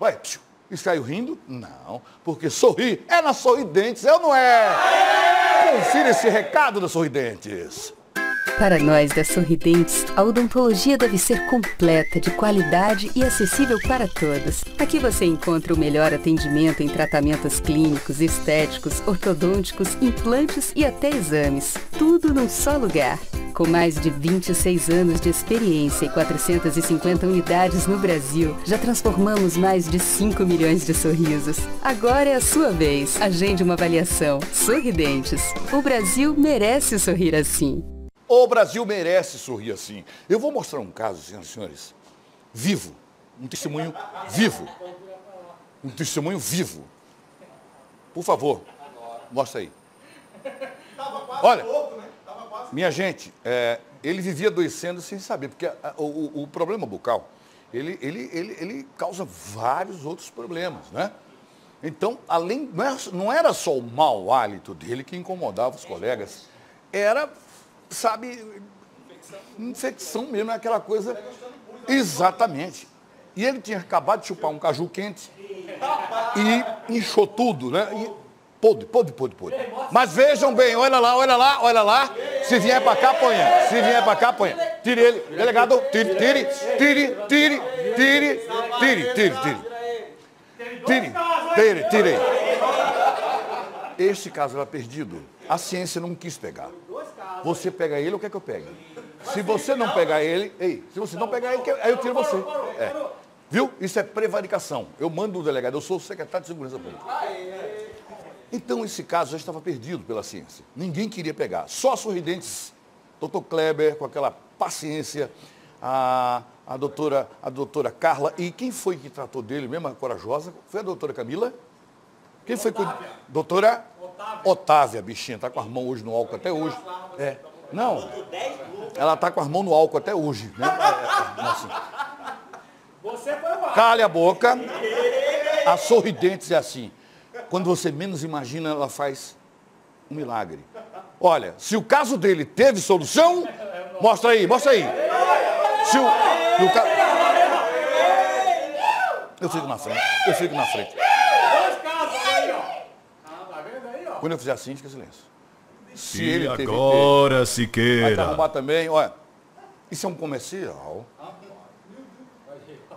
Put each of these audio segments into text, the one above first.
Ué, psiu, e saiu rindo? Não, porque sorrir é na Sorridentes, eu não é? Confira esse recado da Sorridentes. Para nós da Sorridentes, a odontologia deve ser completa, de qualidade e acessível para todos. Aqui você encontra o melhor atendimento em tratamentos clínicos, estéticos, ortodônticos, implantes e até exames. Tudo num só lugar. Com mais de 26 anos de experiência e 450 unidades no Brasil, já transformamos mais de 5 milhões de sorrisos. Agora é a sua vez. Agende uma avaliação. Sorridentes. O Brasil merece sorrir assim. O Brasil merece sorrir assim. Eu vou mostrar um caso, senhoras e senhores, vivo, um testemunho vivo. Um testemunho vivo. Por favor, mostra aí. Olha, minha gente, é, ele vivia adoecendo sem saber, porque a, o, o, o, problema bucal, ele, ele, ele, ele causa vários outros problemas, né? Então, além, não era, não era só o mau hálito dele que incomodava os colegas, era sabe, infecção, infecção mesmo, é aquela coisa. Exatamente. E ele tinha acabado de chupar um caju quente e inchou tudo, né? E podre, podre, podre, podre. Mas vejam bem, olha lá, olha lá, olha lá. Se vier para cá, ponha. Se vier para cá, ponha. Tire ele. Delegado, tire, tire, tire, tire, tire, tire, tire, tire. Tire, tire, tire. Este caso era perdido. A ciência não quis pegar. Você pega ele, o que é que eu pego? Se você não pegar ele, ei, se você não pegar ele, aí eu tiro você. É. Viu? Isso é prevaricação. Eu mando o delegado, eu sou o secretário de segurança pública. Então esse caso já estava perdido pela ciência. Ninguém queria pegar. Só sorridentes, doutor Kleber, com aquela paciência, a, a, doutora, a doutora Carla. E quem foi que tratou dele mesmo, a corajosa? Foi a doutora Camila? Quem foi que. Doutora Otávia. Otávia, bichinha, está com as mãos hoje no álcool até hoje. É. Não. Ela está com as mãos no álcool até hoje. Né? É, é, é assim. Você foi Cale a boca. A sorridentes é assim. Quando você menos imagina, ela faz um milagre. Olha, se o caso dele teve solução, mostra aí, mostra aí. Se o, o ca... Eu fico na frente, eu fico na frente. Quando eu fizer assim, fica silêncio. Se e ele agora, teve, Siqueira. Vai arrumar também, olha. Isso é um comercial.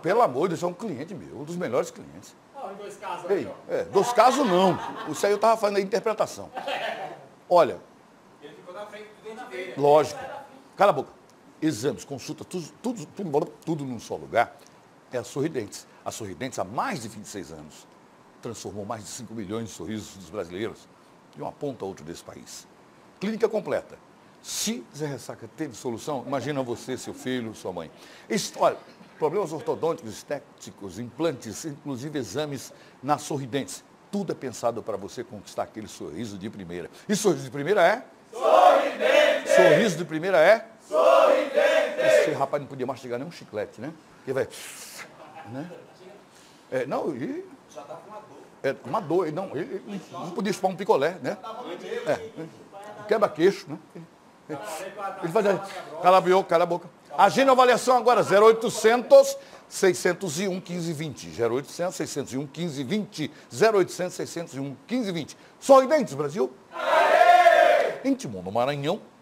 Pelo amor de Deus, é um cliente meu, um dos melhores clientes. Dois casos. Ei, é, dois casos não. Isso aí eu estava fazendo a interpretação. Olha. Ele ficou na frente do dente dele. Lógico. Cala a boca. Exames, consulta, tudo, tudo, tudo, tudo num só lugar. É a Sorridentes. A Sorridentes, há mais de 26 anos, transformou mais de 5 milhões de sorrisos dos brasileiros de uma ponta a outra desse país. Clínica completa. Se Zé Ressaca teve solução, imagina você, seu filho, sua mãe. Olha, problemas ortodônticos, estéticos, implantes, inclusive exames na sorridentes. Tudo é pensado para você conquistar aquele sorriso de primeira. E sorriso de primeira é? Sorridente! Sorriso de primeira é? Sorridente! Esse rapaz não podia mastigar nem um chiclete, né? Porque vai... Né? É, não, e... Já está com uma dor. É, uma dor. Não, ele, ele não podia chupar um picolé, né? É, quebra-queixo, né? Ele fazia, cala a boca, cala a boca. Agenda avaliação agora, 0800 601 1520. 0800 601 1520. 0800 601 1520. Sorridentes, Brasil. Aê! Intimou no Maranhão,